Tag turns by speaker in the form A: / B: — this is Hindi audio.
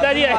A: नेताजी आए।